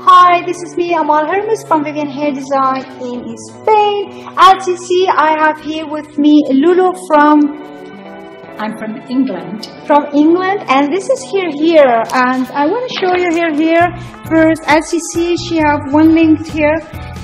Hi, this is me, Amal Hermuz from Vivyan Hair Design in Spain. As you see, I have here with me Lulu from I'm from England. from England, and this is here here. And I want to show you here here first. As you see, she have one linked here,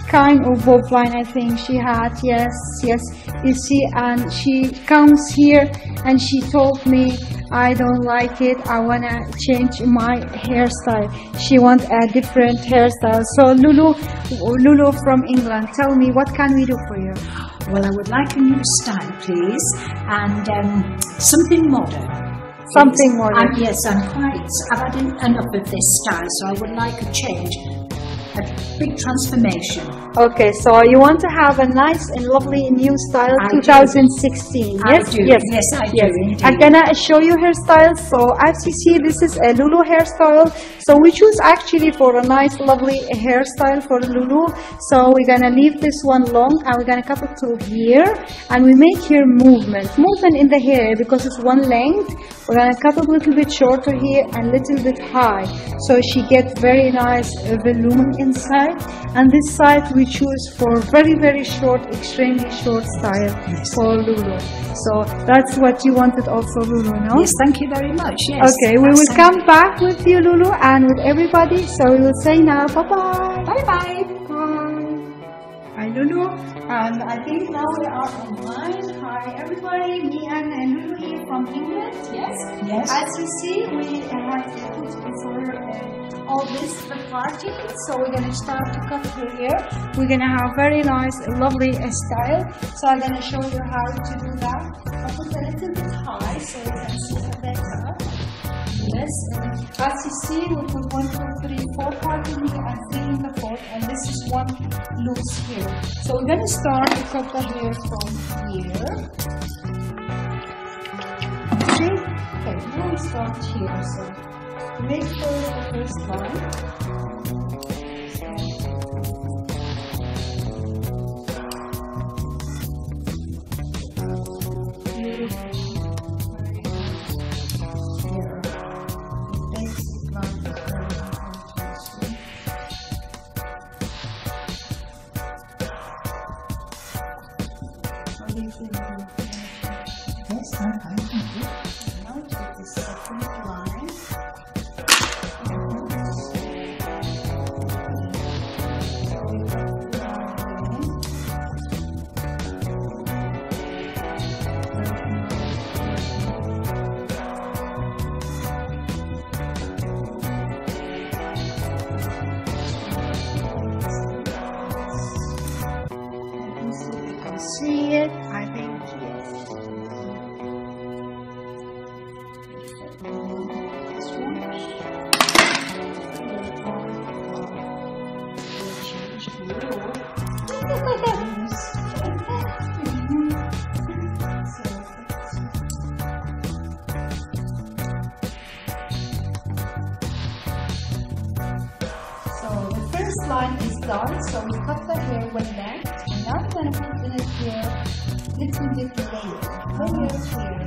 kind of bob line. I think she had. Yes, yes. You see, and she comes here, and she told me. I don't like it. I wanna change my hairstyle. She want a different hairstyle. So Lulu, Lulu from England, tell me what can we do for you? Well, I would like a new style, please, and um, something modern. Something Please. modern. Yes, I'm quite. I've had en- enough of this style, so I would like a change, a big transformation. Okay, so you want to have a nice and lovely new style I do. 2016. I Yes, do. yes, Yes, I do, indeed. I'm gonna show you hairstyle. So as you see, this is a Lulu hairstyle. So we choose actually for a nice, lovely hairstyle for Lulu. So we're gonna leave this one long and we're gonna cut it to here, and we make here movement, movement in the hair because it's one length. We're gonna cut it a little bit shorter here and a little bit high, so she gets very nice uh, inside. And this side we choose for very very short, extremely short style for Lulu. So that's what you wanted also, Lulu, no? Yes, thank you very much. Yes. Okay, we will come back with you, Lulu, and with everybody. So we will say now, bye bye. Bye bye. Bye. Hi, Lulu. And I think now we are online. Hi, everybody. Me and uh, Lulu from England. Yes. Yes. As you see, we have put before uh, all this the party. So we're gonna start to cut through here. We're gonna have very nice, lovely uh, style. So I'm gonna show you how to do that. I put a little bit high so you can see it better. Yes, and as you see, we put one, two, three, four parts in here and three in the fourth, and this is one loose here. So we're gonna start to cut the hair from here. Okay, now we start here. So make sure the first line. So we cut the hair length, and now I'm gonna put it here little bit layer. Layer here,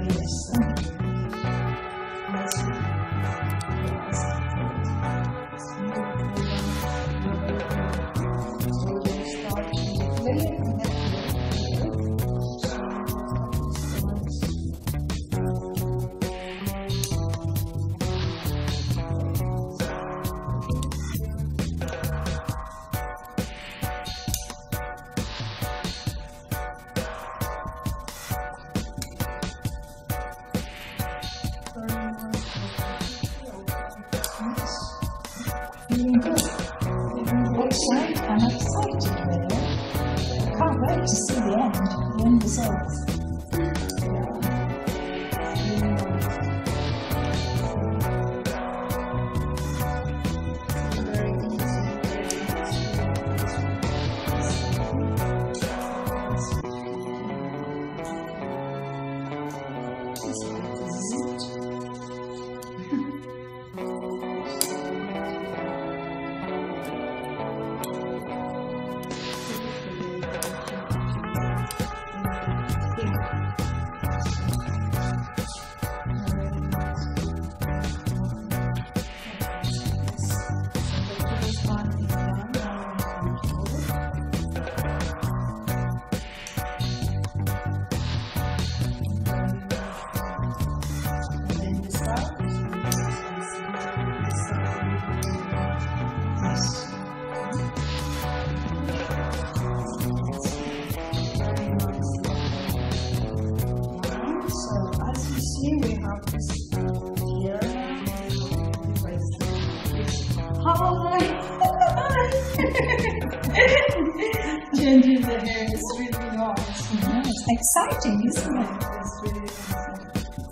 exciting, isn't it? It's really nice.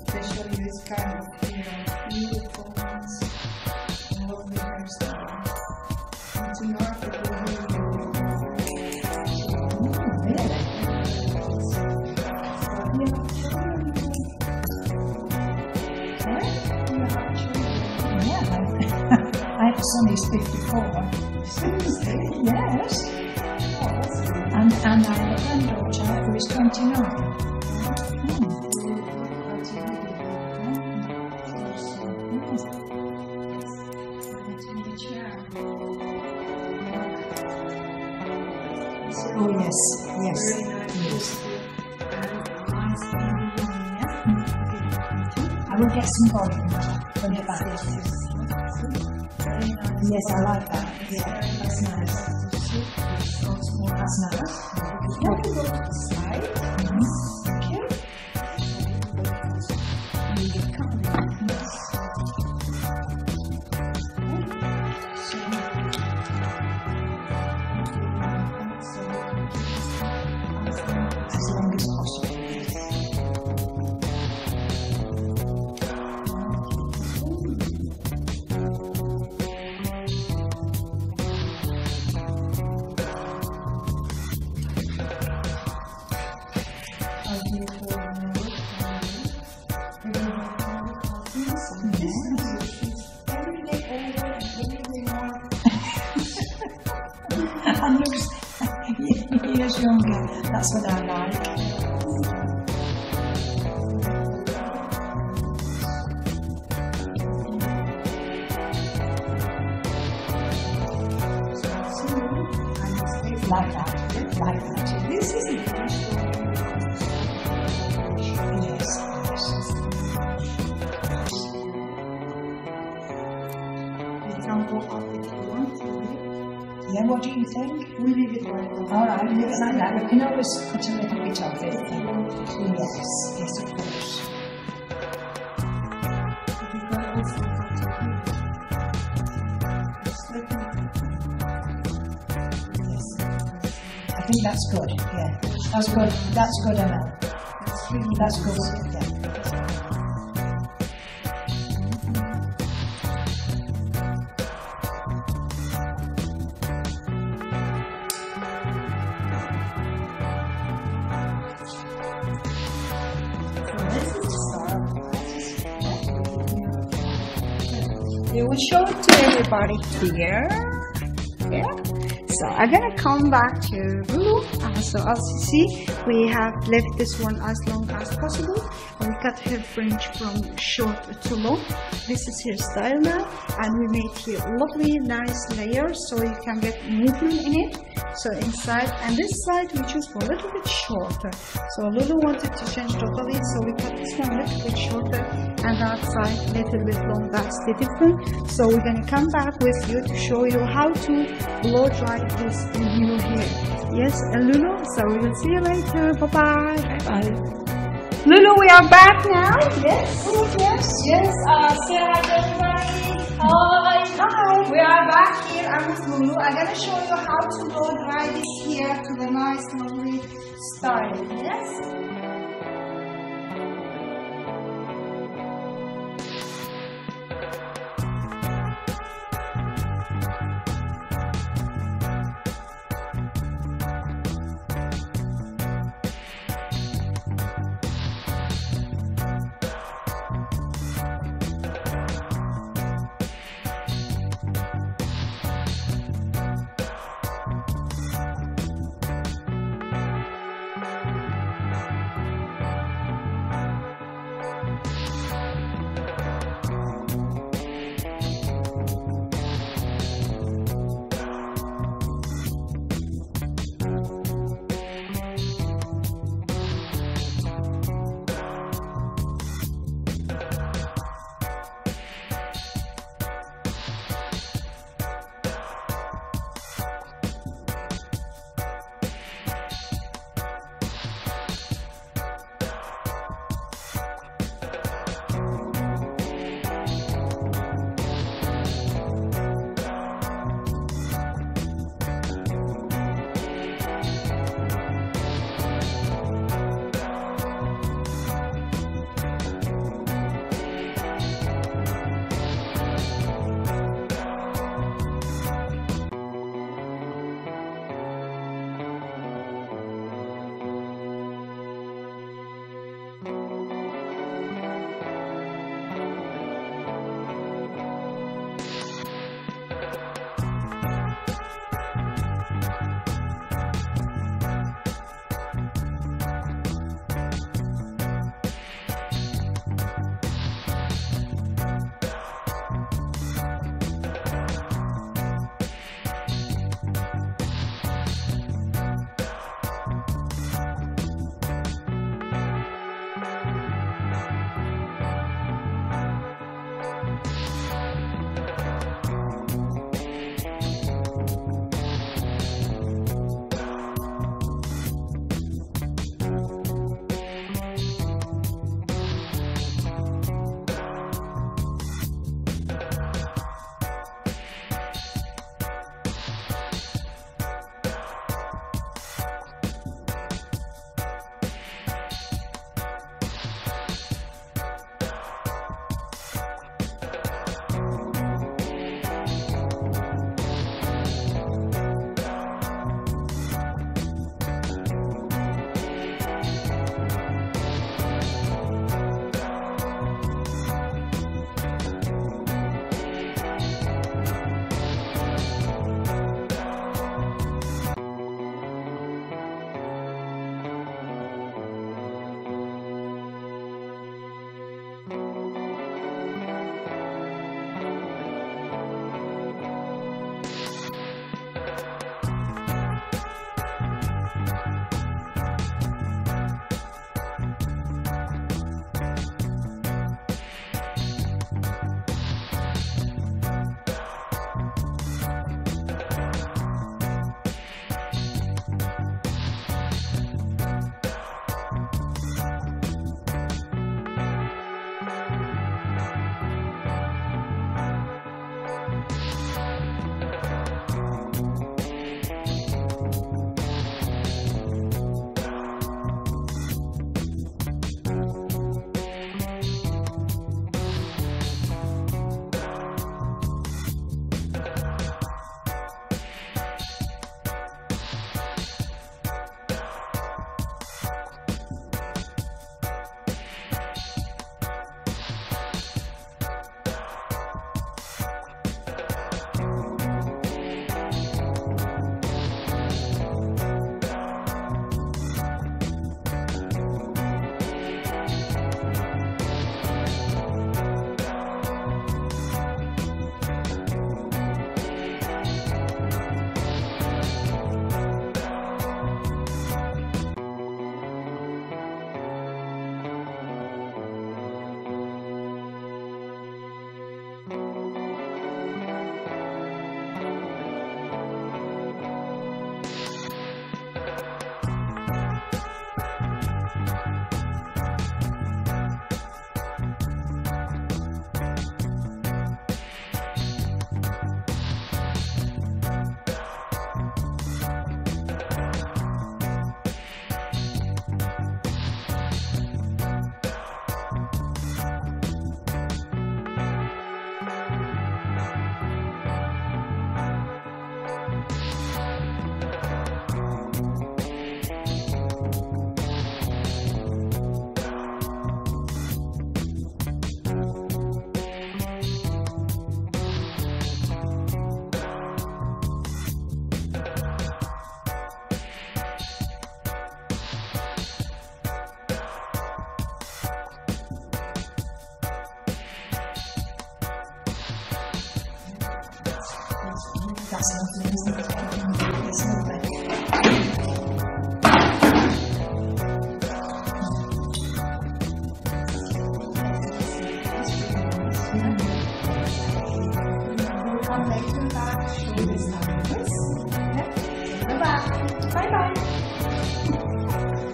Especially this kind of hair. Beautiful, nice, lovely hairstyle. And tonight it will Yeah. I have a son who's 54. Yes. And, and I is 29. Oh, yes, yes. Yes. I will get some volume you're back. Yes, I like that. Yeah, that's nice. That's nice. Mhm. Thank you. As what do you think? We leave it now. All right, leave it like that. We can always put a little bit of it. Yes, yes, of course. I think that's good. Yeah, that's good. That's good, really That's good. We will show it to everybody here. Yeah. So I'm gonna come back to Lulu. Uh, so as you see, we have left this one as long as possible. We cut her fringe from short to long. This is her style now, and we made here lovely, nice layers so you can get movement in it. So inside and this side we choose for a little bit shorter. So Lulu wanted to change totally, so we cut this one a little bit shorter and that side a little bit long. That's the difference. So we're gonna come back with you to show you how to blow dry this new hair. Yes, and Lulu. So we will see you later. Bye bye. Bye. bye Lulu, we are back now. Yes. Yes. Yes. Uh, say hi to Hi. Hi. We are back here. I'm with Lulu. I'm gonna show you how to blow dry this hair to the nice, lovely style. Yes.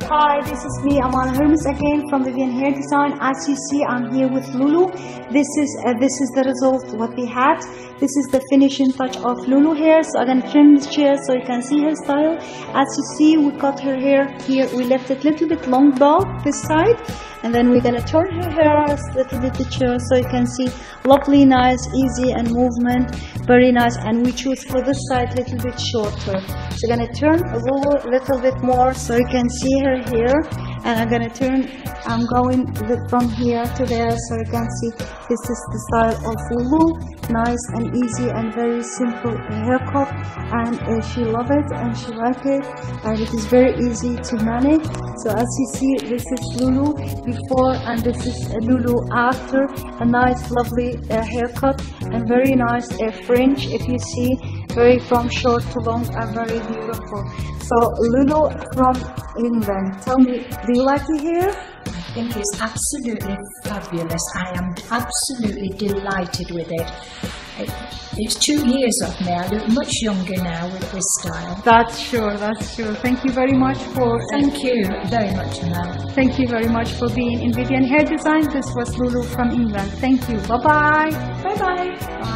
Hi, this is me, Amana Hermuz again from Vivyan Hair Design. As you see, I'm here with Lulu. This is uh, this is the result what we had. This is the finishing touch of Lulu hair. So I'm gonna trim this chair so you can see her style. As you see, we cut her hair here. We left it a little bit long bow this side, and then we're gonna turn her hair a little bit chair so you can see lovely, nice, easy and movement, very nice. And we choose for this side a little bit shorter. So we're gonna turn a little, little bit more so you can see her hair. And I'm gonna turn, I'm going from here to there so you can see this is the style of Lulu. Nice and easy and very simple haircut. And uh, she love it and she like it. And it is very easy to manage. So as you see, this is Lulu before and this is uh, Lulu after. A nice, lovely uh, haircut and very nice uh, fringe. If you see, very from short to long and very beautiful. So Lulu from England, tell me, do you like the hair? I think it's absolutely fabulous. I am absolutely delighted with it. it. It's two years of me. I look much younger now with this style. That's sure, that's sure. Thank you very much for uh, Thank you very much, Mel. thank you very much for being in Vivyan Hair Design. This was Lulu from England. Thank you. Bye-bye. Bye bye. Bye.